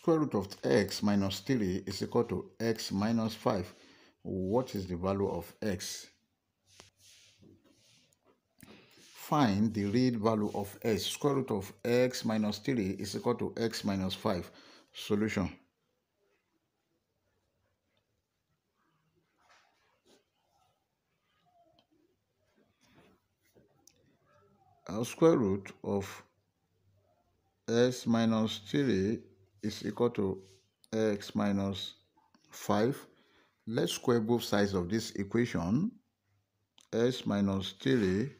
Square root of x minus 3 is equal to x minus 5. What is the value of x? Find the real value of x. Square root of x minus 3 is equal to x minus 5. Solution. Our square root of x minus 3 is equal to x minus 5. Let's square both sides of this equation. x minus 3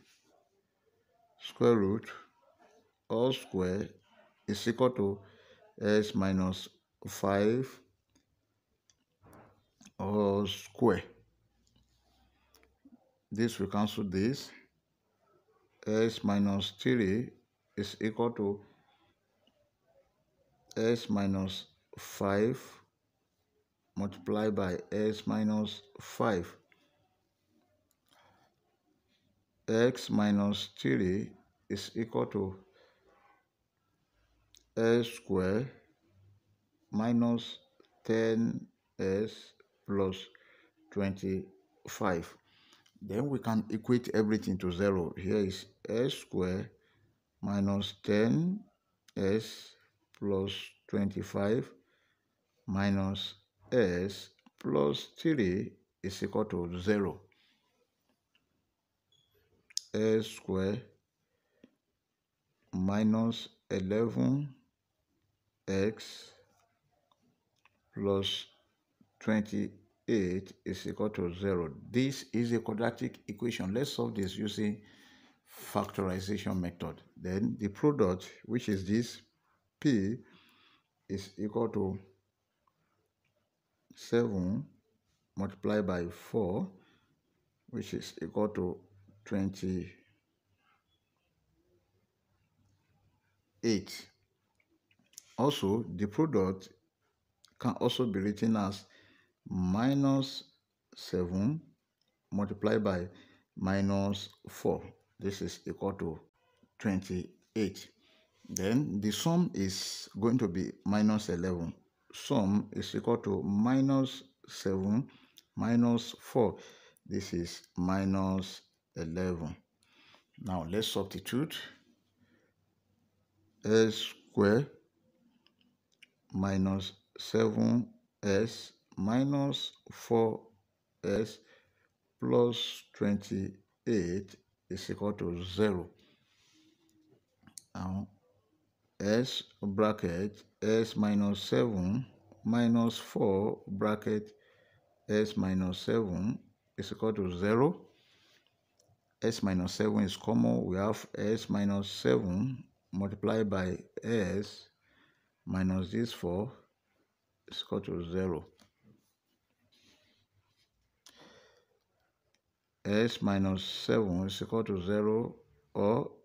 square root all square is equal to x minus 5 all square. This will cancel this. x minus 3 is equal to s minus 5 multiplied by s minus 5 x minus 3 is equal to s square minus 10s plus 25 then we can equate everything to 0 here is s square minus 10s plus 25 minus s plus 3 is equal to 0. s square minus 11x plus 28 is equal to 0. This is a quadratic equation. Let's solve this using factorization method. Then the product, which is this P is equal to 7 multiplied by 4 which is equal to 28. Also, the product can also be written as minus 7 multiplied by minus 4. This is equal to 28. Then the sum is going to be minus 11. Sum is equal to minus 7 minus 4. This is minus 11. Now let's substitute. s square minus 7s minus 4s plus 28 is equal to 0. Now s bracket s minus 7 minus 4 bracket s minus 7 is equal to 0. s minus 7 is common. We have s minus 7 multiplied by s minus this 4 is equal to 0. s minus 7 is equal to 0 or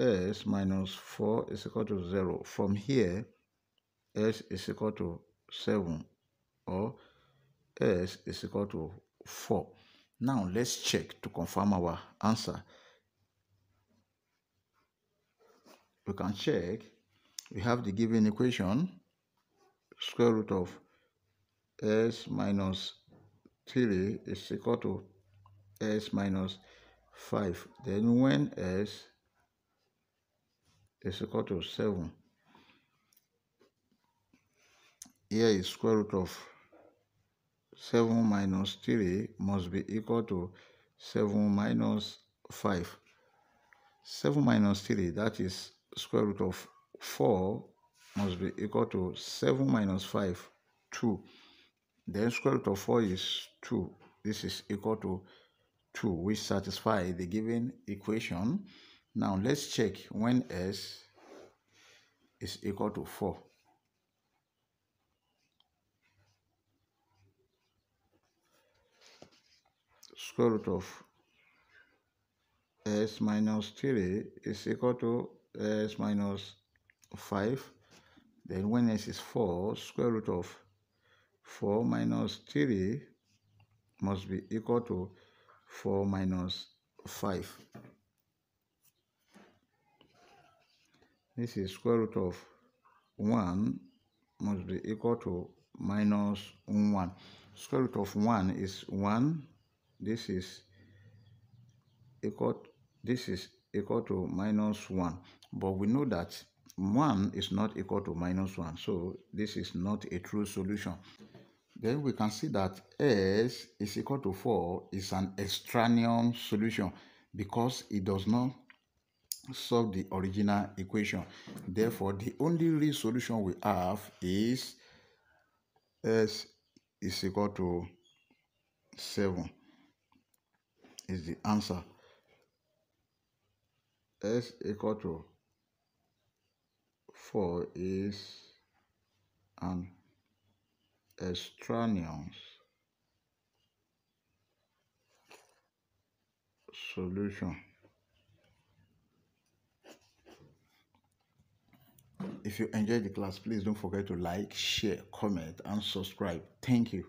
s minus 4 is equal to 0. From here, s is equal to 7 or s is equal to 4. Now let's check to confirm our answer. We can check. We have the given equation square root of s minus 3 is equal to s minus 5. Then when s is equal to 7. Here is square root of 7 minus 3 must be equal to 7 minus 5. 7 minus 3, that is square root of 4 must be equal to 7 minus 5, 2. Then square root of 4 is 2. This is equal to 2, which satisfy the given equation. Now let's check when s is equal to 4. Square root of s minus 3 is equal to s minus 5. Then when s is 4, square root of 4 minus 3 must be equal to 4 minus 5. This is square root of 1 must be equal to minus 1. Square root of 1 is 1. This is equal this is equal to minus 1. But we know that 1 is not equal to minus 1. So this is not a true solution. Then we can see that S is equal to 4 is an extraneous solution because it does not solve the original equation. Therefore, the only real solution we have is S is equal to 7 is the answer. S equal to 4 is an extraneous solution. If you enjoyed the class, please don't forget to like, share, comment, and subscribe. Thank you.